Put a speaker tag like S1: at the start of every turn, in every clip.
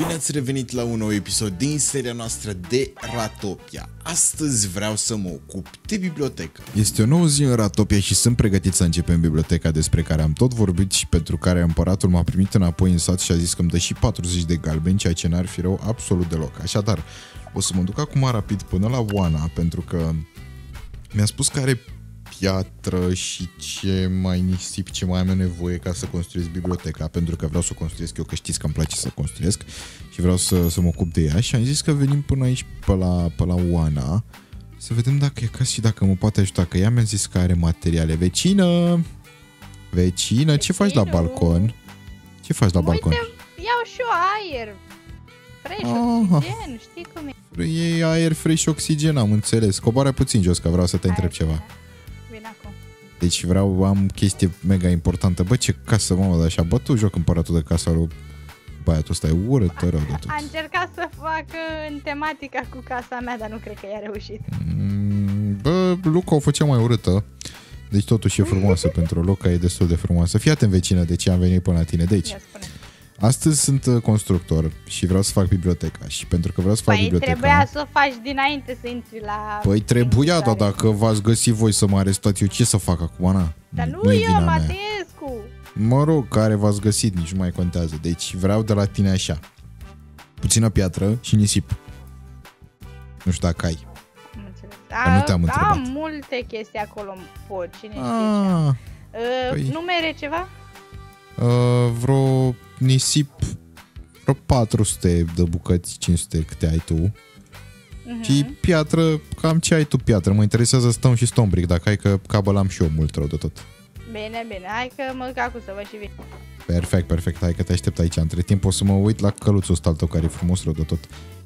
S1: Bine ați revenit la un nou episod din seria noastră de Ratopia. Astăzi vreau să mă ocup de bibliotecă. Este o nouă zi în Ratopia și sunt pregătit să începem biblioteca despre care am tot vorbit și pentru care împăratul m-a primit înapoi în sat și a zis că îmi dă și 40 de galbeni, ceea ce n-ar fi rău absolut deloc. Așadar, o să mă duc acum rapid până la Oana, pentru că mi-a spus că are piatră și ce mai nisip, ce mai am eu nevoie ca să construiesc biblioteca, pentru că vreau să o construiesc eu, că știți că îmi place să construiesc și vreau să, să mă ocup de ea și am zis că venim până aici, pe la, pe la Oana, să vedem dacă e acasă și dacă mă poate ajuta, că ea mi-a zis că are materiale. Vecină! Vecină, ce faci la balcon? Ce faci la balcon?
S2: Uite, iau și eu aer. Fresh,
S1: Ah.
S2: oxigen, știi cum e?
S1: E aer fresh și oxigen, am înțeles. Coboară puțin jos, că vreau să te întreb
S2: Hai,
S1: ceva.
S2: Vin acum.
S1: Deci vreau, am chestie mega importantă. Bă, ce casă, mamă, dar și-a bătut joc împăratul de casa lui băiatul ăsta. E urâtă rău de tot.
S2: A încercat să facă în tematica cu casa mea, dar nu cred că i-a reușit.
S1: Mm, Bă, Luca o făcea mai urâtă. Deci totuși e frumoasă pentru Luca, e destul de frumoasă. Fii atent, vecină, de ce am venit până la tine. Deci,
S2: Ia spune.
S1: Astăzi sunt uh, constructor și vreau să fac biblioteca. Și pentru că vreau să fac
S2: Păi
S1: biblioteca...
S2: trebuia să o faci dinainte să intri la...
S1: Păi trebuia, dar
S2: intrare.
S1: dacă v-ați găsit voi să mă arestați eu, ce să fac acum, na?
S2: Dar nu,
S1: e
S2: eu,
S1: vina mea.
S2: Mateescu!
S1: Mă rog, care v-ați găsit, nici nu mai contează. Deci vreau de la tine așa. Puțină piatră și nisip. Nu știu dacă ai.
S2: Am înțeles.
S1: Dar nu te-am întrebat.
S2: Am multe chestii acolo, pot, cine știe ce.
S1: Ah,
S2: Uh,
S1: păi-
S2: Numere ceva?
S1: uh, vreo nisip, vreo 400 de bucăți, 500 câte ai tu.
S2: Mhm.
S1: Și piatră, cam ce ai tu piatră. Mă interesează stone și stombric, dacă ai că cabăl am și eu mult rău de tot.
S2: Bine, bine, hai că mă cacu să vă și vin.
S1: Perfect, perfect, hai că te aștept aici. Între timp o să mă uit la căluțul ăsta al tău care e frumos rău de tot.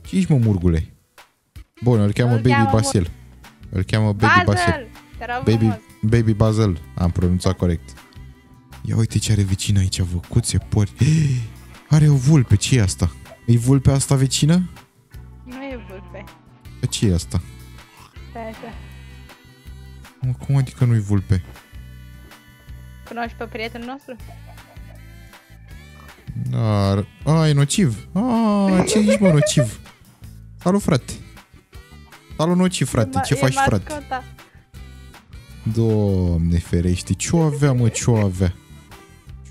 S1: Și aici mă murgule. Bun, îl cheamă
S2: Îl
S1: Baby
S2: cheamă
S1: Basil. Îl cheamă Baby Basil.
S2: Bazel! Te rog
S1: Baby,
S2: frumos.
S1: baby Basil, am pronunțat corect. Ia uite ce are vecina aici, văcuțe, pori. Are o vulpe, ce e asta? E vulpe asta vecină?
S2: Nu e vulpe.
S1: Pe ce e asta?
S2: Stai așa.
S1: Mă, Cum adică nu-i vulpe?
S2: Cunoști pe prietenul nostru?
S1: Dar... A, e nociv. A, ce zici, mă, nociv? Salut, frate. Salut, nociv, frate.
S2: E
S1: Ce
S2: ma-
S1: faci,
S2: e
S1: frate?
S2: mascota.
S1: Doamne ferește, ce-o avea, mă, ce-o avea?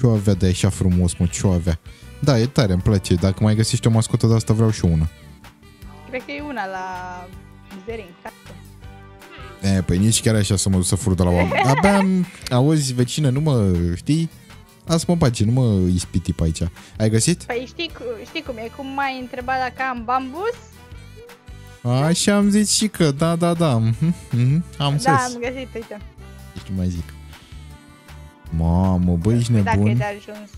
S1: Ce-o avea de așa frumos, mă, ce-o avea? Da, e tare, îmi place. Dacă mai găsești o mascotă de asta, vreau și eu una.
S2: Cred că e una la Zerin.
S1: E, păi nici chiar așa să mă duc să fur de la oameni. Abia am, auzi, vecină, nu mă, știi? Lasă mă pace, nu mă ispiti pe aici. Ai găsit?
S2: Păi știi, cu- știi cum e? Cum m-ai întrebat dacă am bambus?
S1: Așa am zis și că, da, da, da. Mhm, mhm, am
S2: Da,
S1: înțeles.
S2: am găsit, uite.
S1: Deci nu mai zic. Mamă, băi, ești
S2: Dacă e
S1: nebun.
S2: de ajuns.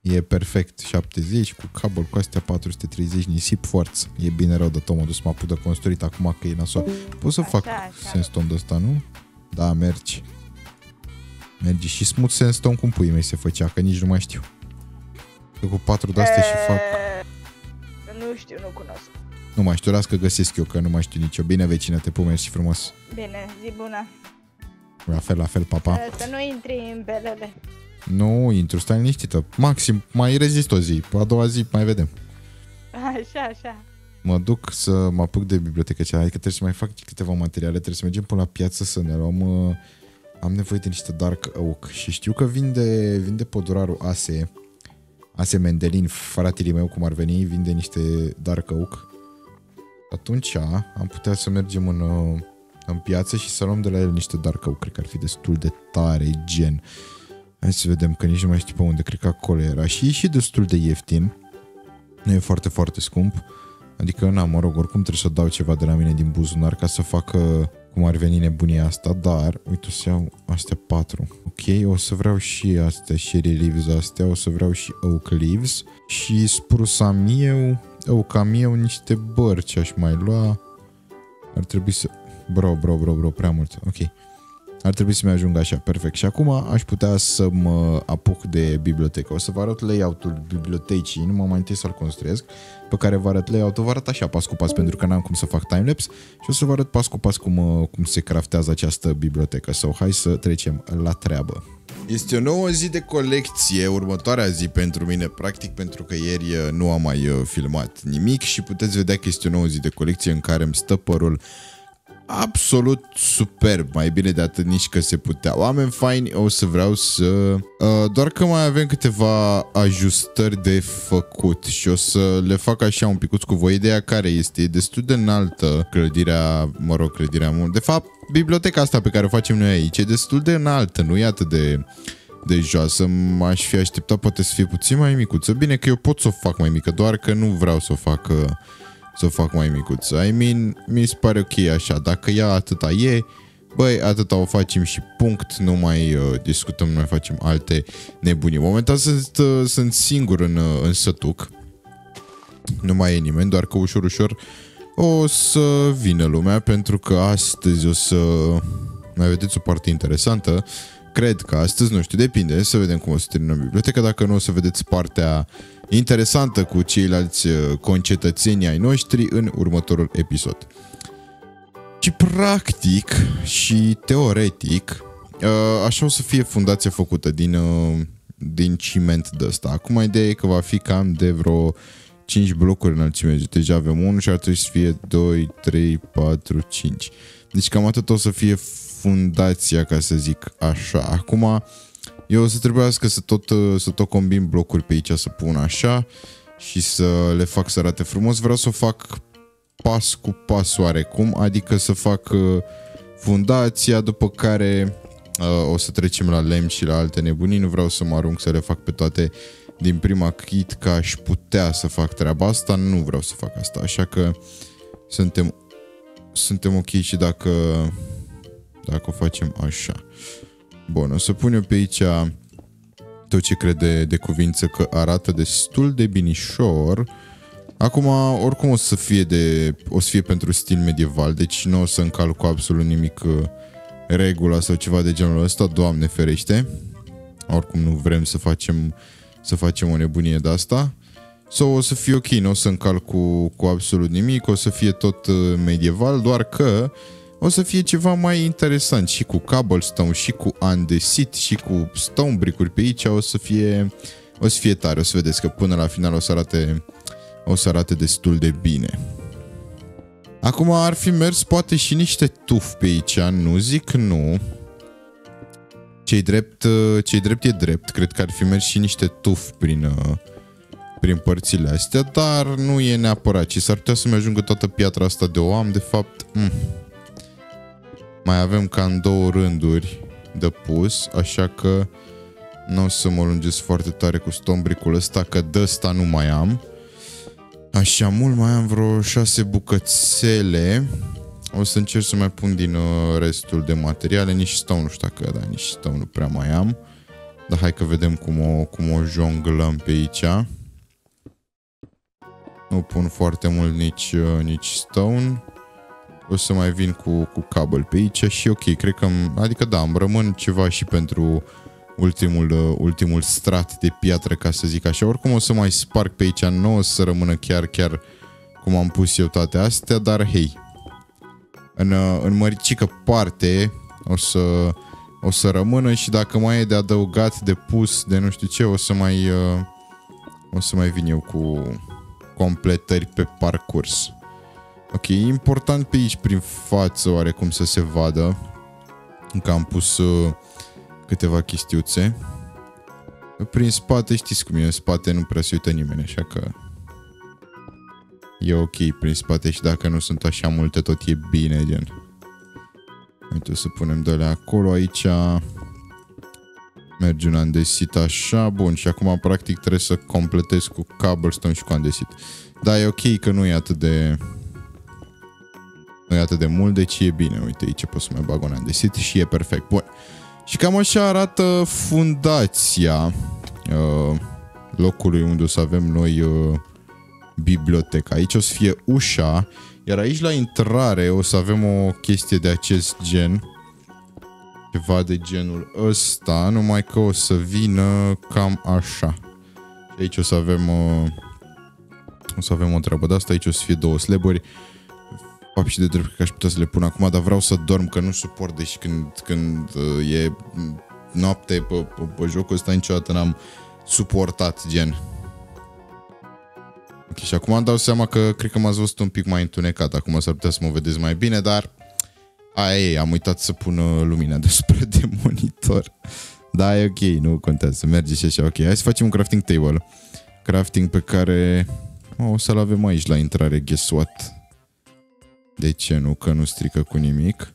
S1: E perfect, 70 cu cablu cu astea 430 nisip forță. E bine rău de tot, mă dus mă apuc de construit acum că e nasol. Pot să
S2: Așa,
S1: fac
S2: așa.
S1: sandstone de ăsta, nu? Da, mergi. Mergi și smooth sandstone cum pui mei se făcea, că nici nu mai știu. Eu cu patru de-astea și fac...
S2: E, Nu știu, nu cunosc.
S1: Nu mai știu, las că găsesc eu, că nu mai știu nici eu. Bine, vecină, te pup, mersi frumos.
S2: Bine, zi bună.
S1: La fel, la fel, papa.
S2: E, Să nu intri în belele.
S1: Nu, intru, stai liniștită. Maxim, mai rezist o zi. A doua zi mai vedem.
S2: Așa, așa.
S1: Mă duc să mă apuc de bibliotecă cea, adică trebuie să mai fac câteva materiale, trebuie să mergem până la piață să ne luăm... uh, Am nevoie de niște dark oak și știu că vinde, vinde podurarul Ase, Ase Mendelin, fratele meu cum ar veni, vinde niște dark oak. Atunci am putea să mergem în, uh, în piață și să luăm de la el niște dark oak, cred că ar fi destul de tare, gen. Hai să vedem, că nici nu mai știu pe unde, cred că acolo era. Și e și destul de ieftin. Nu e foarte, foarte scump. Adică, na, mă rog, oricum trebuie să dau ceva de la mine din buzunar ca să facă cum ar veni nebunia asta, dar, uite, o să iau astea patru. Ok, o să vreau și astea, sherry leaves astea, o să vreau și oak leaves și spruce am eu, oak am eu niște bărci aș mai lua. Ar trebui să... Bro, bro, bro, bro, prea mult. Ok. Ar trebui să-mi ajungă așa, perfect. Și acum aș putea să mă apuc de bibliotecă. O să vă arăt layout-ul bibliotecii, numai mai întâi să-l construiesc, pe care vă arăt layout-ul, vă arăt așa pas cu pas, pentru că n-am cum să fac timelapse și o să vă arăt pas cu pas cum, uh, cum se craftează această bibliotecă. Sau hai să trecem la treabă. Este o nouă zi de colecție, următoarea zi pentru mine, practic pentru că ieri uh, nu am mai uh, filmat nimic și puteți vedea că este o nouă zi de colecție în care îmi stă părul absolut superb, mai bine de atât nici că se putea. Oameni faini, o să vreau să... Uh, doar că mai avem câteva ajustări de făcut și o să le fac așa un picuț cu voi. Ideea care este, e destul de înaltă clădirea, mă rog, clădirea mult. De fapt, biblioteca asta pe care o facem noi aici e destul de înaltă, nu e atât de de joasă, m-aș fi așteptat poate să fie puțin mai micuță. Bine că eu pot să o fac mai mică, doar că nu vreau să o fac uh, să o fac mai micuță. I mean, mi se pare ok așa. Dacă ea atâta e, băi, atâta o facem și punct, nu mai uh, discutăm, nu mai facem alte nebunii. Momentan sunt, uh, sunt singur în, uh, în sătuc. Nu mai e nimeni, doar că ușor, ușor o să vină lumea, pentru că astăzi o să mai vedeți o parte interesantă. Cred că astăzi, nu știu, depinde, să vedem cum o să terminăm biblioteca, dacă nu o să vedeți partea interesantă cu ceilalți uh, concetățeni ai noștri în următorul episod. Și practic și teoretic, uh, așa o să fie fundația făcută din, uh, din ciment de ăsta. Acum ideea e că va fi cam de vreo 5 blocuri înălțime. Deja avem 1 și ar trebui să fie 2, 3, 4, 5. Deci cam atât o să fie fundația, ca să zic așa. Acum, eu o să trebuiască să tot, să tot combin blocuri pe aici, să pun așa și să le fac să arate frumos. Vreau să o fac pas cu pas oarecum, adică să fac uh, fundația, după care uh, o să trecem la lemn și la alte nebunii. Nu vreau să mă arunc să le fac pe toate din prima kit, că aș putea să fac treaba asta, nu vreau să fac asta, așa că suntem, suntem ok și dacă, dacă o facem așa. Bun, o să pun eu pe aici tot ce crede de cuvință că arată destul de binișor. Acum, oricum o să fie de, o să fie pentru stil medieval, deci nu o să încalc cu absolut nimic uh, regula sau ceva de genul ăsta, Doamne ferește. Oricum nu vrem să facem, să facem o nebunie de asta. Sau o să fie ok, nu o să încalc cu, cu absolut nimic, o să fie tot uh, medieval, doar că o să fie ceva mai interesant și cu cobblestone și cu andesit și cu stone brick-uri pe aici o să fie o să fie tare, o să vedeți că până la final o să arate o să arate destul de bine. Acum ar fi mers poate și niște tuf pe aici, nu zic nu. Cei drept, cei drept e drept, cred că ar fi mers și niște tuf prin, prin părțile astea, dar nu e neapărat, ci s-ar putea să-mi ajungă toată piatra asta de o am, de fapt, mm, mai avem cam două rânduri de pus, așa că nu o să mă lungesc foarte tare cu stombricul ăsta, că de ăsta nu mai am. Așa, mult mai am vreo șase bucățele. O să încerc să mai pun din uh, restul de materiale. Nici stau, nu știu dacă, da, nici stau nu prea mai am. Dar hai că vedem cum o, cum o jonglăm pe aici. Nu pun foarte mult nici, uh, nici stone o să mai vin cu, cu cable pe aici și ok, cred că, adică da, îmi rămân ceva și pentru ultimul, uh, ultimul strat de piatră, ca să zic așa. Oricum o să mai sparg pe aici, nu o să rămână chiar, chiar cum am pus eu toate astea, dar hei, în, uh, în măricică parte o să, o să rămână și dacă mai e de adăugat, de pus, de nu știu ce, o să mai, uh, o să mai vin eu cu completări pe parcurs. Ok, e important pe aici prin față oarecum să se vadă că am pus uh, câteva chestiuțe. Prin spate știți cum e, în spate nu prea se uită nimeni, așa că e ok prin spate și dacă nu sunt așa multe tot e bine, gen. Uite, o să punem de acolo, aici merge un andesit așa, bun, și acum practic trebuie să completez cu cobblestone și cu andesit. Da, e ok că nu e atât de nu e atât de mult, deci e bine. Uite, aici pot să mai bag un andesit și e perfect. Bun. Și cam așa arată fundația uh, locului unde o să avem noi uh, biblioteca. Aici o să fie ușa, iar aici la intrare o să avem o chestie de acest gen. Ceva de genul ăsta, numai că o să vină cam așa. Și aici o să avem... Uh, o să avem o treabă de asta, aici o să fie două slaburi fapt și de drept că aș putea să le pun acum, dar vreau să dorm, că nu suport, deci când, când uh, e noapte pe, pe, pe jocul ăsta niciodată n-am suportat, gen. Ok, și acum îmi dau seama că cred că m-ați văzut un pic mai întunecat. Acum s-ar putea să mă vedeți mai bine, dar aia e, am uitat să pun uh, lumina despre de monitor. Da, e ok, nu contează, merge și așa, ok. Hai să facem un crafting table. Crafting pe care o să-l avem aici la intrare, guess what? De ce nu? Că nu strică cu nimic.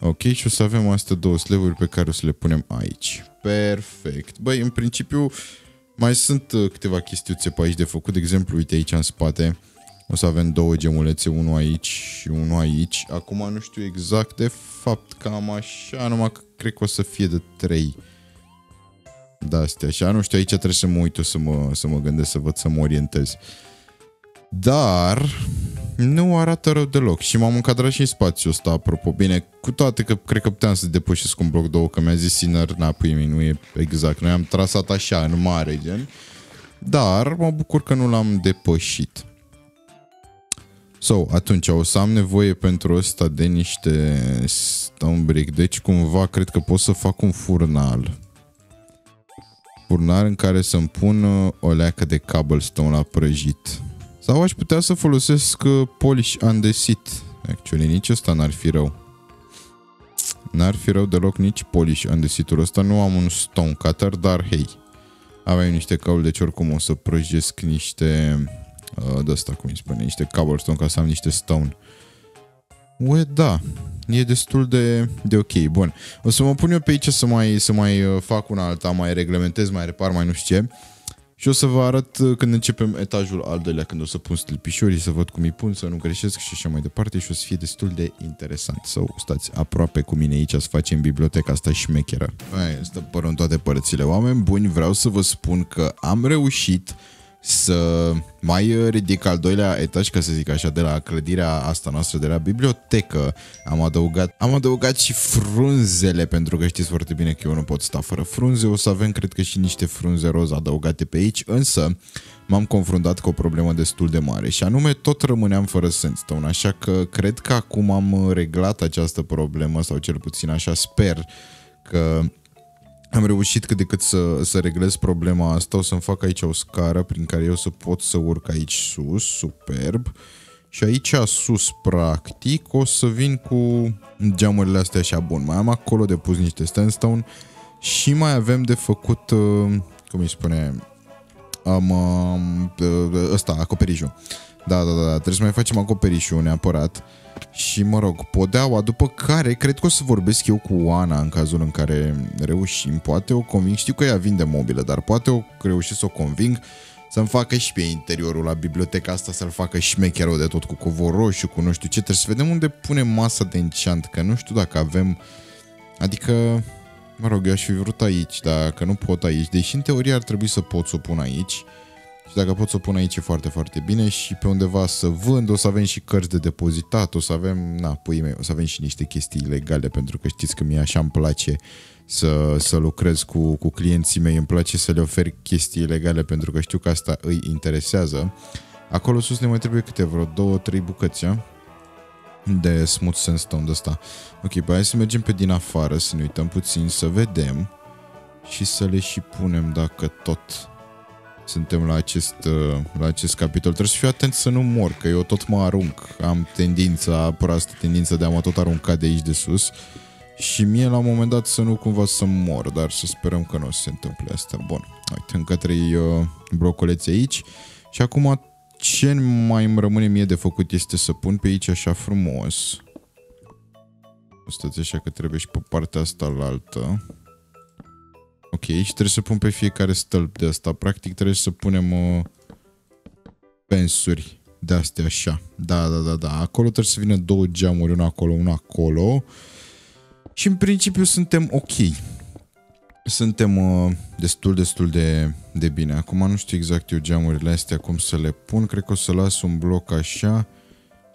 S1: Ok, și o să avem astea două slevuri pe care o să le punem aici. Perfect. Băi, în principiu, mai sunt uh, câteva chestiuțe pe aici de făcut. De exemplu, uite aici în spate. O să avem două gemulețe, unul aici și unul aici. Acum nu știu exact de fapt cam așa, numai că cred că o să fie de trei. Da, astea așa. Nu știu, aici trebuie să mă uit, o să mă, să mă gândesc, să văd, să mă orientez. Dar nu arată rău deloc și m-am încadrat și în spațiul ăsta, apropo. Bine, cu toate că cred că puteam să depășesc un bloc două, că mi-a zis Sinner, na, pui nu e exact. Noi am trasat așa, în mare, gen. Dar mă bucur că nu l-am depășit. So, atunci o să am nevoie pentru ăsta de niște stone brick. Deci cumva cred că pot să fac un furnal. Furnal în care să-mi pun o leacă de cobblestone la prăjit. Sau aș putea să folosesc uh, polish undesit. Actually, nici ăsta n-ar fi rău. N-ar fi rău deloc nici polish undesit-ul ăsta. Nu am un stone cutter, dar hei. Avem niște caule, deci oricum o să prăjesc niște... Uh, de asta, cum îi spune, niște cobblestone ca să am niște stone. Ue, da, e destul de, de ok. Bun, o să mă pun eu pe aici să mai, să mai uh, fac una alta, mai reglementez, mai repar, mai nu știu ce. Și o să vă arăt uh, când începem etajul al doilea, când o să pun stâlpișorii, să văd cum îi pun, să nu greșesc și așa mai departe și o să fie destul de interesant. Să so, stați aproape cu mine aici să facem biblioteca asta șmecheră. Hai, stă părul în toate părțile. Oameni buni, vreau să vă spun că am reușit să mai ridic al doilea etaj, ca să zic așa, de la clădirea asta noastră, de la bibliotecă. Am adăugat, am adăugat și frunzele, pentru că știți foarte bine că eu nu pot sta fără frunze. O să avem, cred că, și niște frunze roz adăugate pe aici, însă m-am confruntat cu o problemă destul de mare și anume tot rămâneam fără sandstone, așa că cred că acum am reglat această problemă, sau cel puțin așa sper că am reușit cât de cât să, să reglez problema asta. O să-mi fac aici o scară prin care eu să pot să urc aici sus, superb. Și aici sus, practic, o să vin cu geamurile astea așa bun. Mai am acolo de pus niște sandstone și mai avem de făcut, uh, cum îi spune, am uh, ăsta, acoperișul. Da, da, da, trebuie să mai facem acoperișul neapărat. Și mă rog, podeaua, după care cred că o să vorbesc eu cu Ana în cazul în care reușim. Poate o conving, știu că ea vinde mobilă, dar poate o reușesc să o conving să-mi facă și pe interiorul la biblioteca asta, să-l facă șmecherul de tot cu covor roșu, cu nu știu ce. Trebuie să vedem unde punem masa de enchant, că nu știu dacă avem... Adică, mă rog, eu aș fi vrut aici, dacă nu pot aici. Deși în teorie ar trebui să pot să o pun aici. Și dacă pot să o pun aici e foarte, foarte bine și pe undeva să vând, o să avem și cărți de depozitat, o să avem, na, pui mei, o să avem și niște chestii legale, pentru că știți că mie așa îmi place să, să lucrez cu, cu clienții mei, îmi place să le ofer chestii legale pentru că știu că asta îi interesează. Acolo sus ne mai trebuie câte vreo două, trei bucăți, a? de smooth sandstone de asta. Ok, păi hai să mergem pe din afară, să ne uităm puțin, să vedem și să le și punem dacă tot suntem la acest, uh, la acest capitol. Trebuie să fiu atent să nu mor, că eu tot mă arunc. Am tendința, proastă tendință de a mă tot arunca de aici de sus. Și mie la un moment dat să nu cumva să mor, dar să sperăm că nu o să se întâmple asta. Bun, uite, încă trei uh, brocolețe aici. Și acum ce mai îmi rămâne mie de făcut este să pun pe aici așa frumos. Stați așa că trebuie și pe partea asta la altă. Ok, și trebuie să pun pe fiecare stâlp de asta. Practic trebuie să punem uh, pensuri de astea așa. Da, da, da, da. Acolo trebuie să vină două geamuri, una acolo, una acolo. Și în principiu suntem ok. Suntem uh, destul, destul de, de bine. Acum nu știu exact eu geamurile astea cum să le pun. Cred că o să las un bloc așa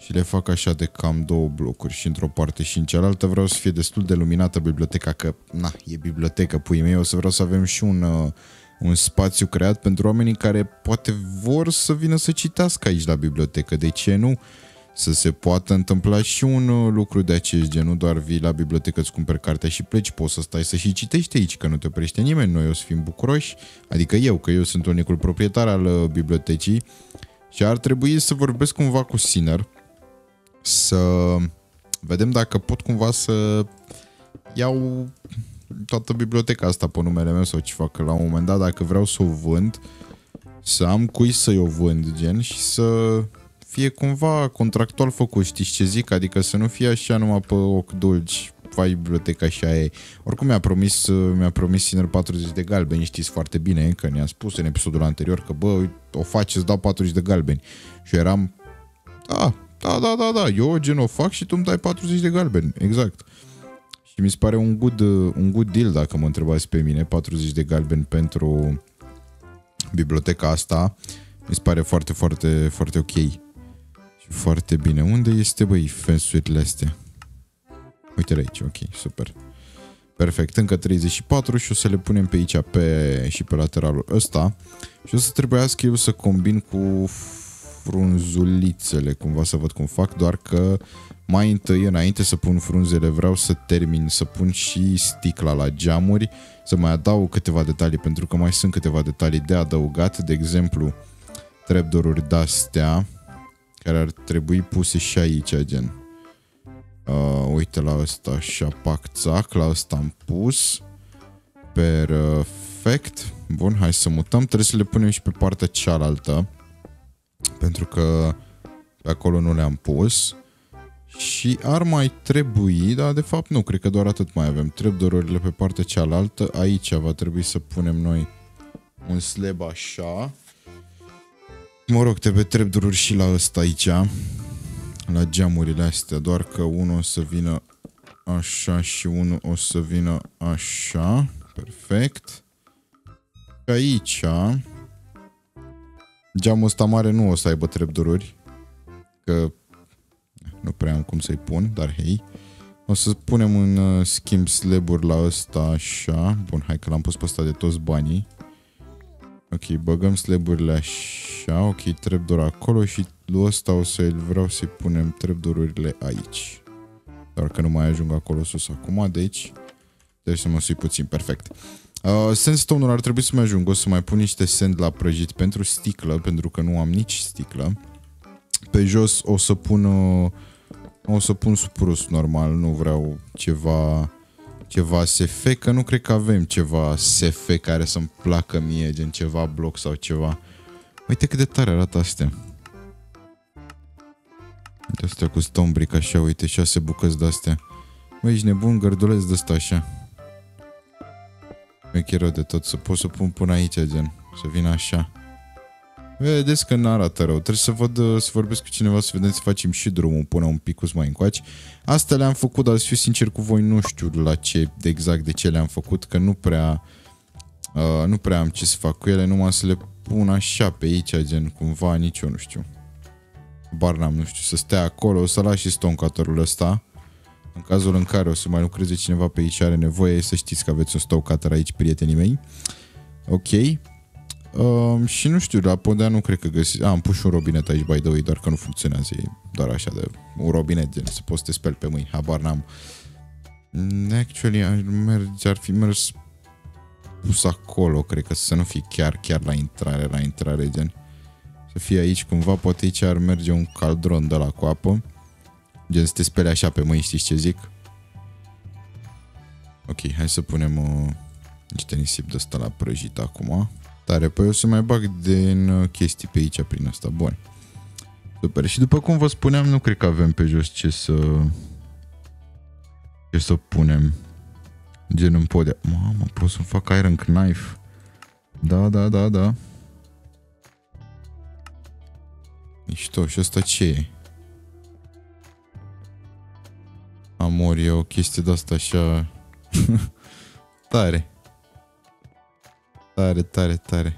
S1: și le fac așa de cam două blocuri și într-o parte și în cealaltă. Vreau să fie destul de luminată biblioteca, că na, e bibliotecă, pui mei, o să vreau să avem și un, uh, un spațiu creat pentru oamenii care poate vor să vină să citească aici la bibliotecă, de ce nu? să se poată întâmpla și un uh, lucru de acest gen, nu doar vii la bibliotecă, îți cumperi cartea și pleci, poți să stai să și citești aici, că nu te oprește nimeni, noi o să fim bucuroși, adică eu, că eu sunt unicul proprietar al uh, bibliotecii. Și ar trebui să vorbesc cumva cu Sinner, să vedem dacă pot cumva să iau toată biblioteca asta pe numele meu sau ce fac, la un moment dat dacă vreau să o vând, să am cui să-i o vând, gen, și să fie cumva contractual făcut, știți ce zic? Adică să nu fie așa numai pe ochi dulci, vai biblioteca și aia e. Oricum mi-a promis, mi-a promis Sinner 40 de galbeni, știți foarte bine, că ne-a spus în episodul anterior că bă, o faci, îți dau 40 de galbeni. Și eram, da, da, da, da, da, eu gen o fac și tu îmi dai 40 de galbeni, exact. Și mi se pare un good, un good deal dacă mă întrebați pe mine, 40 de galbeni pentru biblioteca asta, mi se pare foarte, foarte, foarte ok. Și foarte bine. Unde este, băi, fensurile astea? Uite aici, ok, super. Perfect, încă 34 și o să le punem pe aici pe, și pe lateralul ăsta și o să trebuiască eu să combin cu frunzulițele, cumva să văd cum fac, doar că mai întâi, înainte să pun frunzele, vreau să termin, să pun și sticla la geamuri, să mai adaug câteva detalii, pentru că mai sunt câteva detalii de adăugat, de exemplu, trapdoor-uri de-astea, care ar trebui puse și aici, gen. Uh, uite la ăsta, așa, pac, țac, la ăsta am pus. Perfect. Bun, hai să mutăm. Trebuie să le punem și pe partea cealaltă. Pentru că pe acolo nu le-am pus. Și ar mai trebui, dar de fapt nu, cred că doar atât mai avem. Trapdoor-urile pe partea cealaltă. Aici va trebui să punem noi un slab așa. Mă rog, trebuie trapdoor și la ăsta aici. La geamurile astea, doar că unul o să vină așa și unul o să vină așa. Perfect. Și aici geamul ăsta mare nu o să aibă trepdururi, că nu prea am cum să-i pun, dar hei. O să punem în uh, schimb slaburi la ăsta așa. Bun, hai că l-am pus pe ăsta de toți banii. Ok, băgăm slaburile așa, ok, trapdoor acolo și lui ăsta o să vreau să-i punem trapdoorurile aici. Doar că nu mai ajung acolo sus acum, deci trebuie să mă sui puțin, perfect. Uh, sandstone-ul ar trebui să mai ajung, o să mai pun niște sand la prăjit pentru sticlă, pentru că nu am nici sticlă. Pe jos o să pun uh, o să pun suprus normal, nu vreau ceva ceva SF, că nu cred că avem ceva SF care să-mi placă mie, gen ceva bloc sau ceva. Uite cât de tare arată astea. Uite astea cu stombric așa, uite, șase bucăți de-astea. Băi, ești nebun, gărduleț de asta așa. E rău de tot, să pot să pun până aici, gen, să vină așa. Vedeți că n-arată rău. Trebuie să văd, să vorbesc cu cineva, să vedem să facem și drumul până un pic mai încoace. Asta le-am făcut, dar să fiu sincer cu voi, nu știu la ce, de exact de ce le-am făcut, că nu prea, uh, nu prea am ce să fac cu ele, numai să le pun așa pe aici, gen, cumva, nici eu nu știu. Bar n-am, nu știu, să stea acolo, o să las și stoncatorul ăsta. În cazul în care o să mai lucreze cineva pe aici are nevoie, să știți că aveți un stonecutter aici, prietenii mei. Ok. Um, și nu știu, la podea nu cred că găsi... am pus și un robinet aici, by the way, doar că nu funcționează. E doar așa de... Un robinet, gen, să poți să te speli pe mâini. Habar n-am. Actually, ar, merge, ar fi mers pus acolo, cred că să nu fie chiar, chiar la intrare, la intrare, gen. Să fie aici cumva, poate aici ar merge un caldron de la cu apă. Gen să te speli așa pe mâini, știi ce zic? Ok, hai să punem uh, niște nisip de ăsta la prăjit acum. Tare, păi o să mai bag din uh, chestii pe aici prin asta. Bun. Super. Și după cum vă spuneam, nu cred că avem pe jos ce să ce să punem. Gen în podea. Mamă, pot să fac iron knife. Da, da, da, da. Mișto. Și asta ce e? Amor, e o chestie de asta așa... Tare. Tare, tare, tare.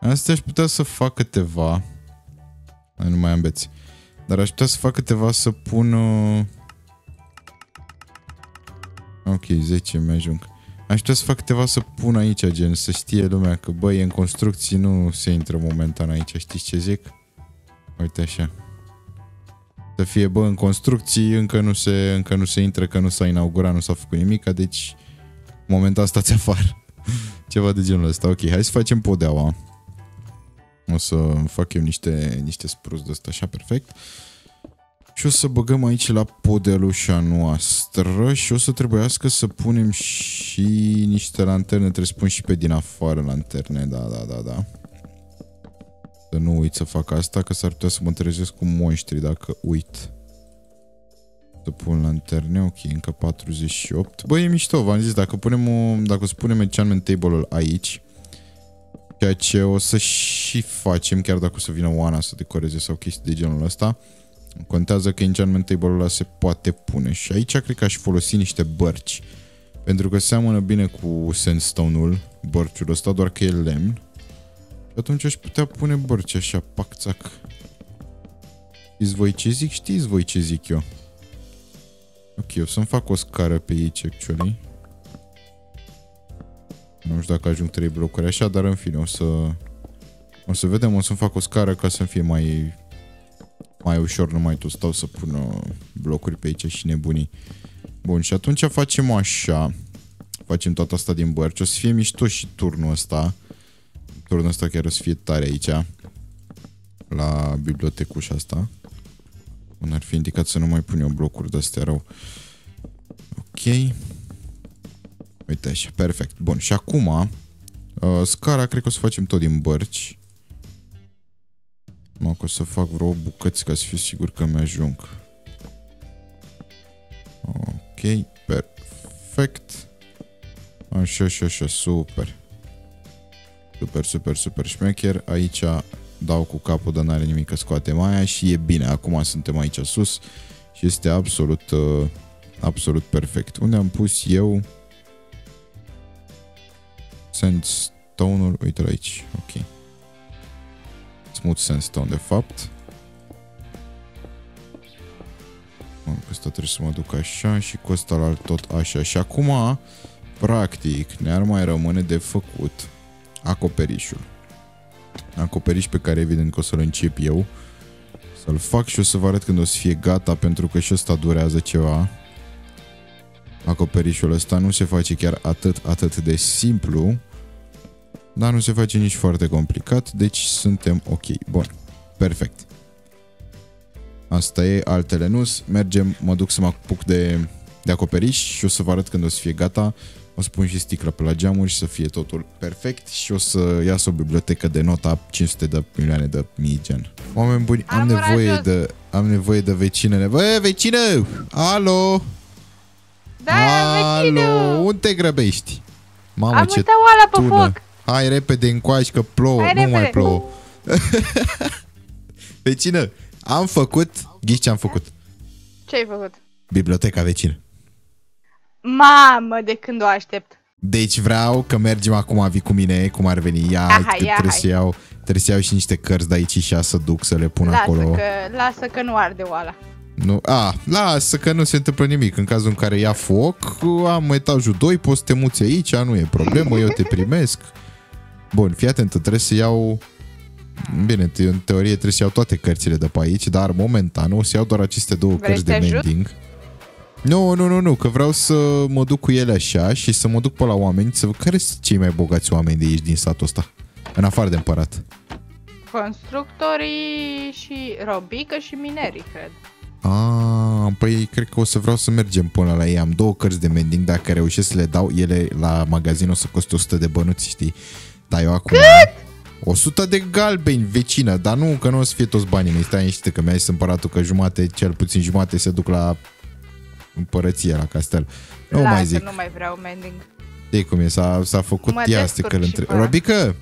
S1: Astea aș putea să fac câteva. Mai nu mai am beți. Dar aș putea să fac câteva să pun... Uh... Ok, 10 mi-ajung. Aș putea să fac câteva să pun aici, gen, să știe lumea că, băi, în construcții nu se intră momentan aici, știți ce zic? Uite așa. Să fie, bă, în construcții, încă nu se, încă nu se intră, că nu s-a inaugurat, nu s-a făcut nimic, deci momentan stați afară. Ceva de genul ăsta. Ok, hai să facem podeaua. O să fac eu niște, niște spruz de ăsta așa perfect. Și o să băgăm aici la podelușa noastră și o să trebuiască să punem și niște lanterne. Trebuie să pun și pe din afară lanterne, da, da, da, da. Să nu uit să fac asta, că s-ar putea să mă trezesc cu monștri dacă uit. Să pun lanterne, ok, încă 48. Băi, e mișto, v-am zis, dacă punem o, dacă o să punem enchantment table-ul aici, ceea ce o să și facem, chiar dacă o să vină Oana să decoreze sau chestii de genul ăsta, contează că enchantment table-ul ăla se poate pune. Și aici cred că aș folosi niște bărci, pentru că seamănă bine cu sandstone-ul, bărciul ăsta, doar că e lemn. Și atunci aș putea pune bărci așa, pac-țac. Știți voi ce zic? Știți voi ce zic eu? Ok, o să-mi fac o scară pe aici, actually. Nu știu dacă ajung 3 blocuri așa, dar în fine, o să... O să vedem, o să-mi fac o scară ca să fie mai... Mai ușor, nu mai tot stau să pun uh, blocuri pe aici și nebunii. Bun, și atunci facem așa. Facem toată asta din bărci. O să fie mișto și turnul ăsta. Turnul ăsta chiar o să fie tare aici. La bibliotecușa asta. Bun, ar fi indicat să nu mai pun eu blocuri de astea rău. Ok. Uite așa, perfect. Bun, și acum uh, scara cred că o să facem tot din bărci. Mă, că o să fac vreo bucăți ca să fiu sigur că mi-ajung. Ok, perfect. Așa, așa, așa, super. Super, super, super șmecher. Aici dau cu capul, dar n-are nimic că scoate maia și e bine. Acum suntem aici sus și este absolut, uh, absolut perfect. Unde am pus eu sandstone-ul? Uite aici, ok. Smooth sandstone, de fapt. Bun, cu ăsta trebuie să mă duc așa și cu ăsta la tot așa. Și acum, practic, ne-ar mai rămâne de făcut acoperișul acoperiș pe care evident că o să-l încep eu. Să-l fac și o să vă arăt când o să fie gata, pentru că și ăsta durează ceva. Acoperișul ăsta nu se face chiar atât, atât de simplu, dar nu se face nici foarte complicat, deci suntem ok. Bun, perfect. Asta e, altele nu Mergem, mă duc să mă apuc de, de acoperiș și o să vă arăt când o să fie gata. O să pun și sticlă pe la geamuri și să fie totul perfect și o să iasă o bibliotecă de nota 500 de milioane de mii gen. Oameni buni, am, am nevoie de am nevoie de vecinele. Bă, vecină! Alo!
S2: Da,
S1: Alo,
S2: vecină!
S1: unde te grăbești? Mamă,
S2: Am
S1: ce
S2: uitat oala pe
S1: tună.
S2: foc.
S1: Hai repede încoași că plouă,
S2: Hai
S1: nu
S2: repede.
S1: mai plouă. vecină, am făcut, ghiși ce am făcut?
S2: Ce ai făcut?
S1: Biblioteca vecină.
S2: Mamă, de când o aștept.
S1: Deci vreau că mergem acum, vii cu mine, cum ar veni. Ia,
S2: Aha,
S1: că
S2: ia,
S1: trebuie,
S2: hai.
S1: să iau, trebuie să iau și niște cărți de aici și să duc să le pun
S2: Lasă
S1: acolo.
S2: că, lasă că nu arde oala.
S1: Nu, a, lasă că nu se întâmplă nimic. În cazul în care ia foc, am etajul 2, poți să te muți aici, nu e problemă, eu te primesc. Bun, fii atent, trebuie să iau... Bine, te- în teorie trebuie să iau toate cărțile de pe aici, dar momentan o să iau doar aceste două
S2: Vrei
S1: cărți
S2: să te
S1: de
S2: ajut?
S1: Mending. Nu, nu, nu, nu, că vreau să mă duc cu ele așa și să mă duc pe la oameni să văd care sunt cei mai bogați oameni de aici din satul ăsta. În afară de împărat.
S2: Constructorii și robică și minerii, cred.
S1: Ah, păi cred că o să vreau să mergem până la ei. Am două cărți de mending, dacă reușesc să le dau, ele la magazin o să coste 100 de bănuți, știi? Dar eu acum... Cât? 100 de galbeni, vecină, dar nu, că nu o să fie toți banii mei. Stai niște că mi-a zis împăratul că jumate, cel puțin jumate se duc la împărăție, la castel. Nu
S2: Lasă,
S1: mai zic.
S2: nu mai vreau mending.
S1: Știi cum e, s-a, s-a făcut
S2: Mă
S1: ea
S2: descurc
S1: sticăl
S2: și
S1: între...
S2: fără.
S1: Robică,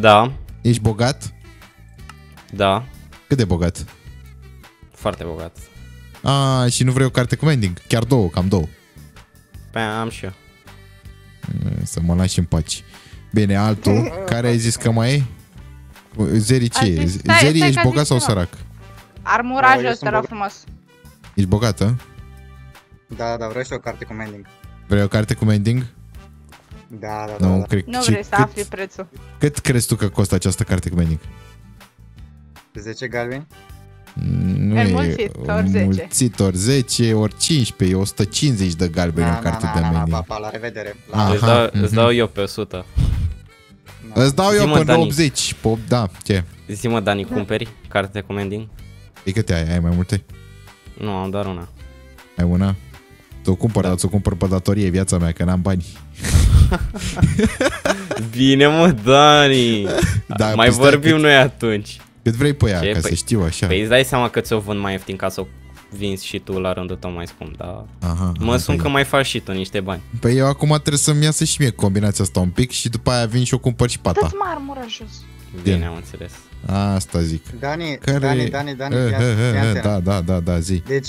S3: Da,
S1: ești bogat?
S3: da,
S1: Cât de bogat?
S3: foarte bogat.
S1: A, și nu vrei o carte cu mending? Chiar două, cam două.
S3: Pe am și eu.
S1: Să mă lași în pace. Bine, altul, care ai zis că mai e? Zeri ce
S2: Ai
S1: e?
S2: zis- stai,
S1: Zeri,
S2: stai
S1: ești
S2: că
S1: bogat
S2: zic
S1: sau
S2: ceva.
S1: sărac?
S2: Armurajul
S4: eu
S2: ăsta
S4: sunt
S2: era
S4: bogat.
S2: frumos.
S1: Ești bogată?
S4: Da, da, vreau și o carte cu mending.
S1: Vrei o carte cu mending?
S4: Da, da, da.
S1: Nu,
S4: da.
S1: cred.
S2: Nu
S1: și
S2: vrei să
S1: cât,
S2: afli prețul.
S1: cât crezi tu că costă această carte cu mending?
S4: 10 galbeni?
S1: Mm, Nu
S2: Înmulțit,
S1: e
S2: ori 10.
S1: Înmulțit ori 10, ori 15, e 150 de galbeni în
S4: Na, na,
S1: carte
S4: na,
S1: de
S4: na, na,
S1: mending.
S4: papa, la revedere.
S1: Ah.
S4: La...
S3: Îți
S1: Aha,
S3: dau,
S1: mhm.
S3: îți dau eu pe 100.
S4: na.
S1: Îți dau eu
S3: Zi-mă,
S1: până
S3: Dani.
S1: 80, pop, da, ce?
S3: Zi-mă, Dani, cumperi carte de commanding?
S1: E câte ai? Ai mai multe?
S3: Nu, am doar una.
S1: Ai una? Ți-o cumpăr, da. dar ți-o cumpăr pe datorie viața mea, că n-am bani.
S3: Bine, mă, Dani!
S1: Da,
S3: Mai
S1: păi stai,
S3: vorbim
S1: cât,
S3: noi atunci.
S1: cât vrei pe ea,
S3: Ce?
S1: ca
S3: Păi-
S1: să știu așa.
S3: Păi îți dai seama că ți-o vând mai ieftin ca să o vinzi și tu la rândul tău mai scump, da?
S1: Aha,
S3: Mă
S1: aha,
S3: sun
S1: păi,
S3: că mai faci și tu niște bani.
S1: Păi eu acum trebuie să-mi iasă și mie combinația asta un pic și după aia vin și o cumpăr și pata.
S2: Dă-ți marmură jos.
S3: Bine, am înțeles.
S1: Asta zic.
S4: Dani,
S1: Care...
S4: Dani, Dani, Dani,
S1: Eh,
S4: fii
S1: eh, eh,
S4: fii
S1: eh,
S4: atent.
S1: Da, da, da, da, zi.
S4: Deci,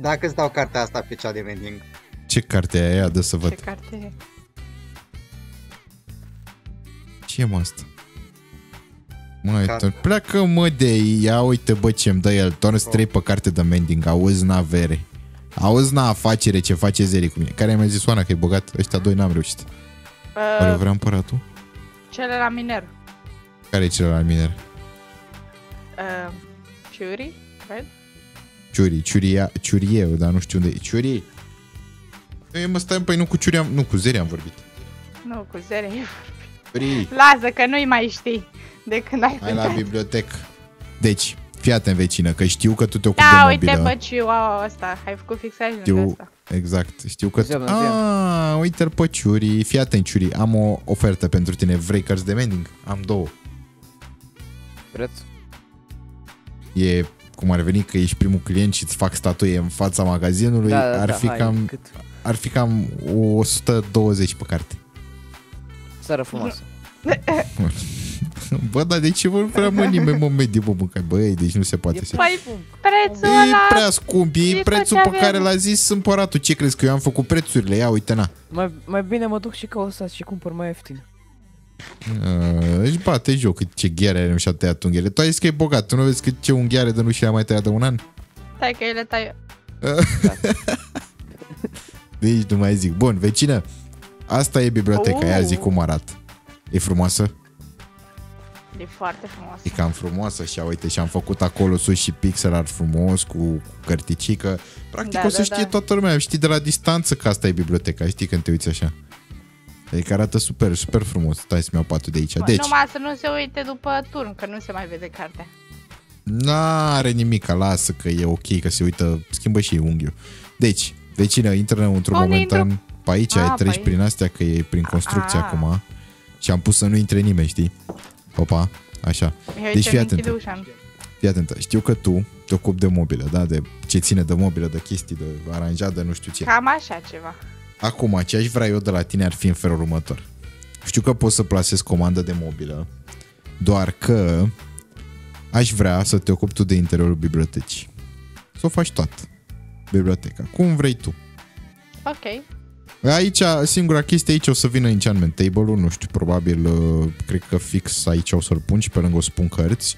S4: dacă îți dau cartea asta pe cea de vending,
S1: Ce carte e aia? Dă să
S2: Ce
S1: văd.
S2: carte e?
S1: Ce e mă asta? Măi,
S4: Carte.
S1: t- pleacă mă de aici. Ia uite bă ce-mi dă el. Torns 3 pe carte de mending. Auzi n avere. Auzi n afacere ce face Zeri cu mine. Care mi-a zis Oana că e bogat? Ăștia doi n-am reușit. Oare
S2: Uh,
S1: vrea împăratul?
S2: cele la miner.
S1: Care e celălalt miner?
S2: Uh, Ciuri, cred.
S1: Ciuri, ciuria, ciurie, dar nu știu unde e. Ciurie. Ei, mă, stai, păi nu cu ciuria, nu, cu Zeri am vorbit.
S2: Nu, cu zere.
S1: Ciurie.
S2: Lasă că nu-i mai știi de când ai
S1: Hai la
S2: plecat.
S1: bibliotecă. Deci, fii atent vecină, că știu că tu te ocupi
S2: Da,
S1: de
S2: uite
S1: mobilă.
S2: pe ciuaua ăsta. Ai făcut fixaj lângă
S1: Știu,
S2: ăsta.
S1: exact. Știu că...
S5: Zi-am, zi-am.
S1: Ah, uite-l pe Ciuri. Fii atent, Ciuri. Am o ofertă pentru tine. Vrei cărți de mending? Am două.
S5: Preț?
S1: E cum ar veni că ești primul client și îți fac statuie în fața magazinului,
S5: Da, da,
S1: ar,
S5: da,
S1: fi
S5: hai,
S1: cam,
S5: Cât?
S1: ar fi cam 120 pe carte.
S5: Seară frumoasă.
S1: Bă, dar de ce vă vrea mă nimeni mă medie, bă, mâncai? Băi, deci nu se poate.
S5: E
S1: să...
S2: Păi,
S5: scump.
S2: prețul
S1: E
S2: ăla...
S1: prea scump, e
S2: e tot
S1: prețul
S2: ce
S1: pe
S2: avem.
S1: care l-a zis împăratul. Ce crezi că eu am făcut prețurile? Ia, uite, na.
S5: Mai, mai bine mă duc și caut asta și cumpăr mai ieftin.
S1: Uh, își bate joc cât ce gheare are nu și-a tăiat unghiile. Tu ai zis că e bogat, tu nu vezi cât ce unghiare de nu și-a mai tăiat de un an?
S2: Stai că ele tai...
S1: Deci nu mai zic. Bun, vecină, asta e biblioteca, ia zic cum arată. E frumoasă?
S2: E foarte frumos.
S1: E cam frumoasă și uite și am făcut acolo sus și pixel art frumos cu, cu cărticică. Practic
S2: Da,
S1: o să
S2: da,
S1: știe
S2: da.
S1: toată lumea, știi de la distanță că asta e biblioteca, știi când te uiți așa. Adică arată super, super frumos. Stai să-mi iau patul de aici.
S2: Bă,
S1: Deci,
S2: Numai să nu se uite după turn, că nu se mai vede cartea.
S1: N-are nimic, lasă că e ok, că se uită, schimbă și ei unghiul. Deci, vecină, intră într-un
S2: Unde
S1: momentan, pe aici
S2: Ah,
S1: ai treci
S2: pe
S1: prin astea, că e prin construcție
S2: Ah.
S1: acum. Și am pus să nu intre nimeni, știi? Opa, așa.
S2: Eu
S1: Deci
S2: deci
S1: fii
S2: închide
S1: atentă.
S2: ușa.
S1: Fii atentă, știu că tu te ocupi de mobilă, da? De ce ține de mobilă, de chestii, de aranjat, de nu știu ce.
S2: Cam așa ceva.
S1: Acum, ce aș vrea eu de la tine ar fi în felul următor. Știu că poți să plasezi comandă de mobilă, doar că aș vrea să te ocupi tu de interiorul bibliotecii. Să o faci toată. Biblioteca. Cum vrei tu.
S2: Ok.
S1: Aici, singura chestie aici o să vină enchantment table-ul, nu știu, probabil, uh, cred că fix aici o să-l pun și pe lângă o să pun cărți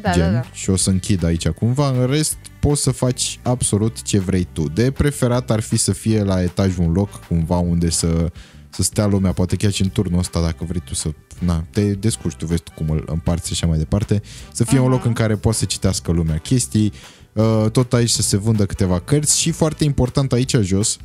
S2: Da,
S1: gen,
S2: da, da.
S1: și o să închid aici cumva. În rest, poți să faci absolut ce vrei tu. De preferat ar fi să fie la etaj un loc cumva unde să, să stea lumea, poate chiar și în turnul ăsta dacă vrei tu să na, te descurci, tu vezi tu cum îl împarți și așa mai departe, să fie uh-huh. un loc în care poate să citească lumea chestii, uh, tot aici să se vândă câteva cărți și foarte important aici jos,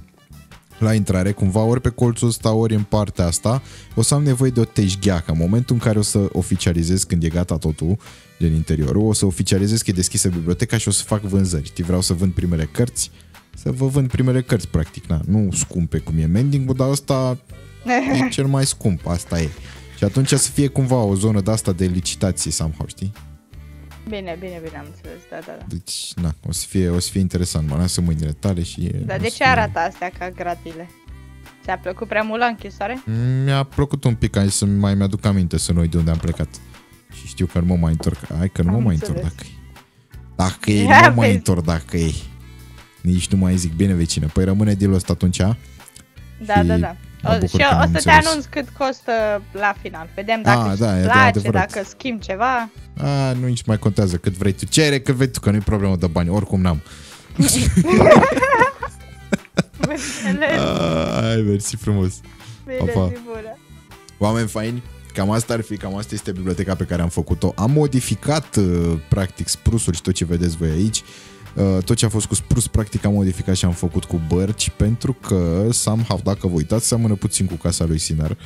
S1: la intrare, cumva ori pe colțul ăsta, ori în partea asta, o să am nevoie de o teșgheacă. În momentul în care o să oficializez când e gata totul, din interiorul, o să oficializez că e deschisă biblioteca și o să fac vânzări. Știi, vreau să vând primele cărți, să vă vând primele cărți, practic. Na, nu scumpe cum e mending dar ăsta e cel mai scump, asta e. Și atunci să fie cumva o zonă de asta de licitații somehow, știi?
S2: Bine, bine, bine, am înțeles, da, da, da.
S1: Deci, na, o să fie, o să fie interesant. Mă lasă mâinile tale și...
S2: Dar
S1: o
S2: de
S1: să
S2: ce
S1: fie-
S2: arată astea ca gratile? Ți-a plăcut prea mult la închisoare?
S1: Mi-a plăcut un pic, hai să mai mi-aduc aminte să nu uit de unde am plecat. Și știu că nu mă mai întorc. Hai că nu mă
S2: Am
S1: mai întorc
S2: înțeles.
S1: dacă e. Dacă e, nu
S2: Ia
S1: mă mai
S2: vezi.
S1: întorc dacă e. Nici nu mai zic. Bine, vecină. Păi rămâne deal ăsta atunci, a?
S2: Da,
S1: Și
S2: da, da.
S1: mă
S2: O,
S1: bucur
S2: și
S1: că
S2: eu o
S1: am
S2: să te
S1: înțeles.
S2: anunț cât costă la final. Vedem dacă
S1: Ah,
S2: îți
S1: da, e
S2: place,
S1: adevărat.
S2: dacă schimb ceva.
S1: A, nu nici mai contează cât vrei tu. Cere cât vrei tu, că nu-i problemă de bani. Oricum n-am.
S2: Înțeles?
S1: Ai, mersi frumos.
S2: Bine,
S1: pa.
S2: zi bună.
S1: Oameni faini, cam asta ar fi, cam asta este biblioteca pe care am făcut-o. Am modificat, uh, practic, sprusul și tot ce vedeți voi aici. Uh, Tot ce a fost cu sprus, practic, am modificat și am făcut cu bărci, pentru că somehow, dacă vă uitați, seamănă puțin cu casa lui Sinar, uh,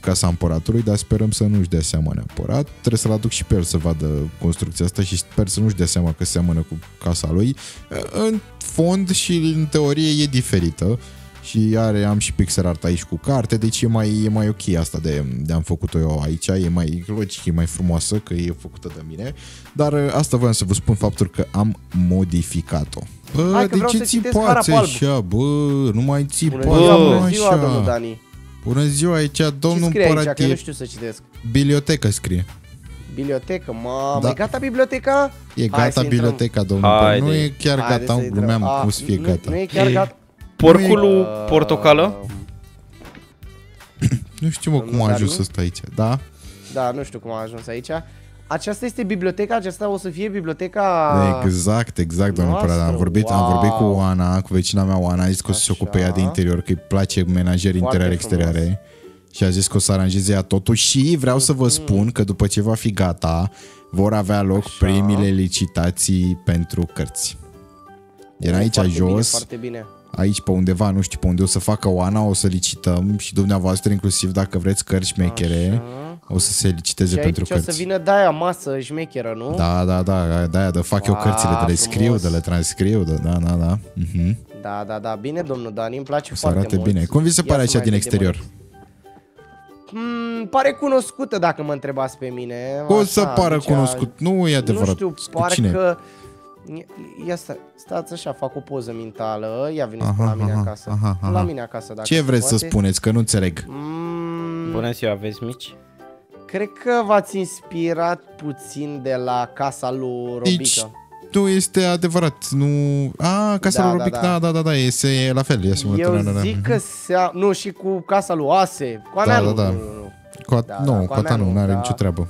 S1: casa împăratului, dar sperăm să nu-și dea seama neapărat. Trebuie să-l aduc și pe el să vadă construcția asta și sper să nu-și dea seama că seamănă cu casa lui. Uh, În fond și în teorie e diferită și are, am și pixel art aici cu carte, deci e mai, e mai ok asta de, de am făcut-o eu aici, e mai logic, e mai frumoasă că e făcută de mine, dar uh, asta voiam să vă spun faptul că am modificat-o. Bă,
S6: Hai că
S1: de
S6: vreau
S1: ce
S6: să
S1: ții
S6: citesc
S1: pați
S6: Harap Alb.
S1: așa, bă, nu mai ții
S6: Bună
S1: pați,
S6: ziua,
S1: nu
S6: bună ziua,
S1: așa.
S6: domnul Dani.
S1: Bună ziua, aici
S6: Ce
S1: domnul
S6: scrie aici,
S1: împărat
S6: că eu nu
S1: e
S6: știu să citesc.
S1: bibliotecă scrie.
S6: Bibliotecă, mamă,
S1: Da.
S6: e gata biblioteca?
S1: E
S6: Hai
S1: gata
S6: să intrăm.
S1: biblioteca, domnul
S3: Haide.
S1: împărat. Nu e chiar
S6: Haide
S1: gata,
S6: să
S1: îmi
S6: intrăm.
S1: glumeam
S6: Ah,
S1: cum să fie
S6: nu-
S1: gata.
S6: Nu e chiar gata.
S3: Porcul
S6: Uh,
S3: portocală?
S1: Nu știu mă cum
S6: Domnul
S1: a ajuns
S6: Dani?
S1: ăsta aici, da?
S6: Da, nu știu cum a ajuns aici. Aceasta este biblioteca, aceasta o să fie biblioteca...
S1: Exact, exact, domnul
S6: noastră,
S1: Prada. Am vorbit, am vorbit cu
S6: wow.
S1: Ana, cu vecina mea Oana, a zis că o să se
S6: Așa.
S1: ocupe ea de interior, că îi place menajer interior exterioare. Și a zis că o să aranjeze ea totul și vreau să vă spun că după ce va fi gata, vor avea loc
S6: Așa.
S1: primele licitații pentru cărți. Era aici
S6: foarte Bine,
S1: jos,
S6: foarte bine.
S1: aici pe undeva, nu știu pe unde o să facă Oana, o să licităm și dumneavoastră inclusiv dacă vreți cărți șmechere,
S6: Așa.
S1: O să se liciteze
S6: Și
S1: pentru
S6: aici o
S1: cărți.
S6: să vină de-aia masă șmecheră, nu?
S1: Da, da, da, de aia, de fac eu
S6: Wow,
S1: cărțile, de le scriu,
S6: frumos.
S1: de le transcriu, de, da, da, da. Mhm.
S6: Da, da, da, bine, domnul Dani, îmi place
S1: O să
S6: foarte
S1: arate
S6: mult.
S1: bine. Cum vi se
S6: Ia
S1: pare
S6: să
S1: așa
S6: mai
S1: din
S6: vedem
S1: exterior?
S6: aici. Hmm, pare cunoscută dacă mă întrebați pe mine.
S1: O
S6: Așa,
S1: să pară
S6: aici-
S1: cunoscut. Nu e adevărat.
S6: Nu știu,
S1: Cu
S6: pare
S1: cine?
S6: că... Ia sta, stați așa, fac o poză mentală, ia veniți
S1: Aha,
S6: până la mine
S1: aha,
S6: acasă.
S1: aha,
S6: Până La
S1: aha.
S6: mine acasă, dacă
S1: Ce
S6: se
S1: vreți să
S6: poate.
S1: spuneți? Că nu înțeleg.
S6: Mm,
S3: Bună ziua, aveți mici?
S6: Cred că v-ați inspirat puțin de la casa lui Robică.
S1: Deci, nu este adevărat. Nu... A, casa
S6: Da,
S1: lui
S6: da,
S1: Robic,
S6: da.
S1: da, da, da, da, este e la fel. E
S6: Eu
S1: asemănătoare, da, da.
S6: zic că sea... Nu, și cu casa lui Ase. Cu a
S1: Da,
S6: mea
S1: da,
S6: nu,
S1: da.
S6: nu, nu, nu.
S1: Cu a...
S6: Da,
S1: nu,
S6: da,
S1: cu
S6: cu a
S1: a ta
S6: mea
S1: nu,
S6: nu,
S1: n-are
S6: da.
S1: nicio treabă.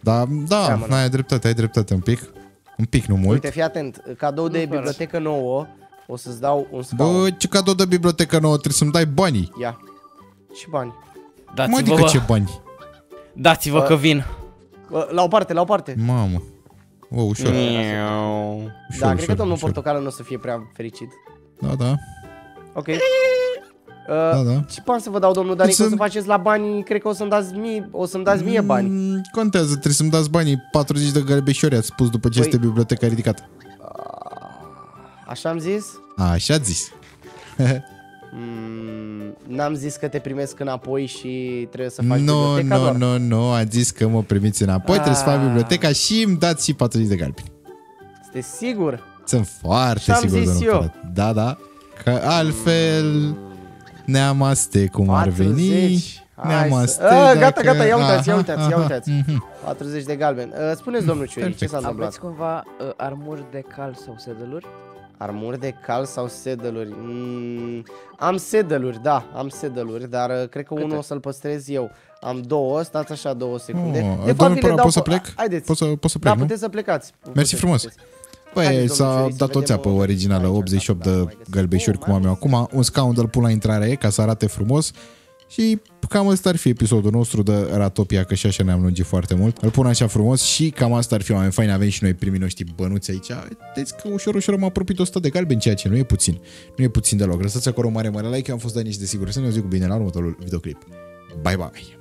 S1: Da, da,
S6: Seamănă.
S1: ai dreptate, ai dreptate un pic. Un pic, nu mult.
S6: Uite, fii atent. Cadou de
S5: Nu fără.
S6: bibliotecă nouă. O să-ți dau un scaun.
S1: Bă, ce cadou de bibliotecă nouă, trebuie să-mi dai banii.
S6: Ia. Și bani.
S1: Mă,
S3: Dați-vă,
S1: adică
S3: bă.
S1: ce bani?
S3: Dați-vă
S6: Bă.
S3: că vin.
S6: Bă, La o parte, la o parte.
S1: Mamă. O, ușor.
S3: Miau.
S1: ușor,
S6: Da, cred
S1: ușor,
S6: că domnul
S1: ușor.
S6: Portocală nu o să fie prea fericit.
S1: Da, da.
S6: Ok. Uh,
S1: Da, da.
S6: Ce bani să vă dau, domnul Dani, că o să
S1: Sunt-
S6: faceți la bani, cred că o să-mi dați mie, o să-mi dați mie bani.
S1: Mm, Contează, trebuie să-mi dați banii 40 de galbeșori, ați spus după ce
S6: Păi-
S1: este biblioteca ridicată.
S6: Așa am zis?
S1: A, așa ați zis.
S6: Mm, n-am zis că te primesc înapoi și trebuie să faci
S1: Nu,
S6: biblioteca
S1: nu,
S6: doar.
S1: nu, nu, a zis că mă primiți înapoi, trebuie să fac
S6: Ah.
S1: biblioteca și îmi dați și 40 de galbeni.
S6: Sunteți sigur?
S1: Sunt foarte
S6: Și-am
S1: sigur,
S6: zis
S1: domnul
S6: eu.
S1: Părat. Da, da. Că altfel neamaste cum ar
S6: 40.
S1: veni.
S6: Hai
S1: Neamaste.
S6: să... A, gata,
S1: dacă-
S6: gata, ia uitați, ia
S1: Aha,
S6: uitați, ia
S1: aha,
S6: uitați.
S1: mhm.
S6: 40 de galben. Uh, Spuneți, domnul Ciuri, ce
S1: Perfect.
S6: s-a întâmplat?
S5: Aveți cumva uh, armuri de cal sau sedeluri?
S6: Armuri de cal sau sedeluri? Mm, am sedeluri, da, am sedeluri, dar uh, cred că unul o să-l păstrez eu. Am două, stați așa două secunde.
S1: Oh, domnul Părat, pot să
S6: pe-
S1: plec?
S6: Haideți.
S1: Pot să, pot să
S6: da,
S1: plec, nu?
S6: puteți să plecați. Puteți,
S1: frumos.
S6: puteți.
S1: Păi
S6: Haideți, domnul
S1: s-a
S6: Ciuri, să
S1: dat o
S6: vedem
S1: țeapă
S6: o-
S1: originală,
S6: Aici,
S1: 88
S6: dacă-
S1: de
S6: dacă mai găsesc.
S1: gălbeșori
S6: Oh,
S1: cum am
S6: mai
S1: eu acum, un scaun de-l pun la intrare ca să arate frumos și cam asta ar fi episodul nostru de Ratopia, că și așa ne-am lungit foarte mult. Îl pun așa frumos și cam asta ar fi, oameni faini, avem și noi primii noștri bănuți aici. Vedeți că ușor, ușor am apropit 100 de galbeni, ceea ce nu e puțin. Nu e puțin deloc. Lăsați acolo un mare, mare like, eu am fost Dani și desigur să ne zic cu bine la următorul videoclip. Bye, bye!